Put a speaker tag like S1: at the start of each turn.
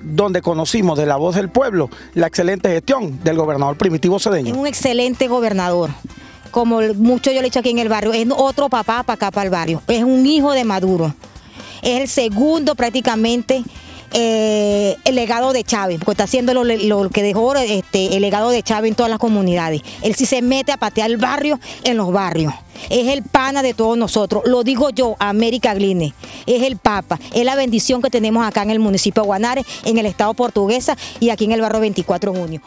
S1: donde conocimos de la voz del pueblo la excelente gestión del gobernador Primitivo Cedeño.
S2: Un excelente gobernador como mucho yo le he dicho aquí en el barrio, es otro papá para acá, para el barrio. Es un hijo de Maduro. Es el segundo prácticamente eh, el legado de Chávez, porque está haciendo lo, que dejó este, el legado de Chávez en todas las comunidades. Él sí se mete a patear el barrio en los barrios. Es el pana de todos nosotros. Lo digo yo, América Gline. Es el Papa. Es la bendición que tenemos acá en el municipio de Guanare, en el estado portuguesa y aquí en el barrio 24 de junio.